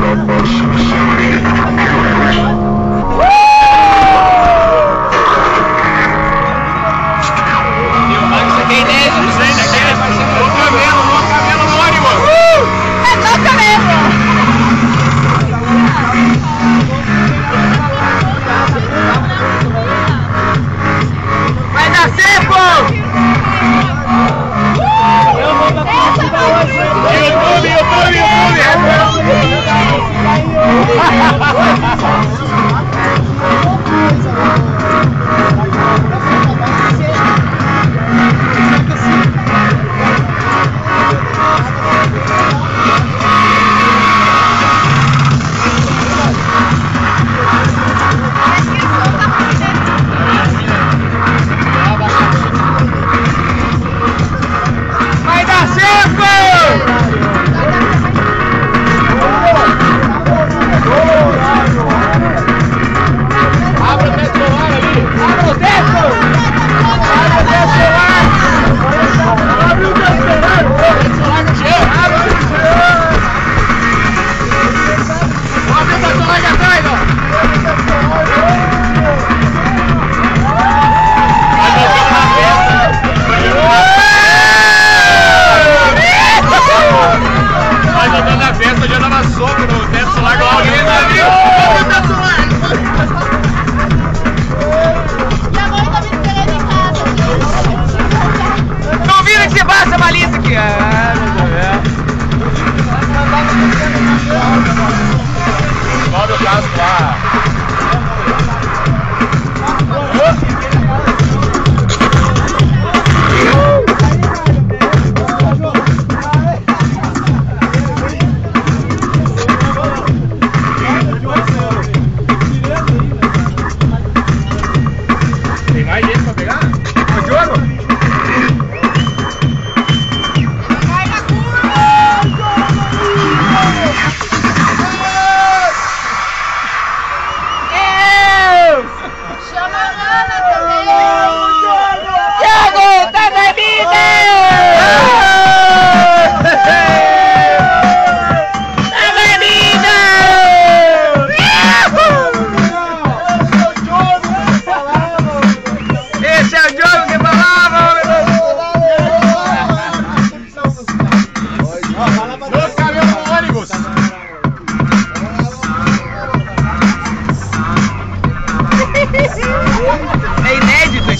Rabbim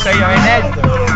Sa'yo, Ened.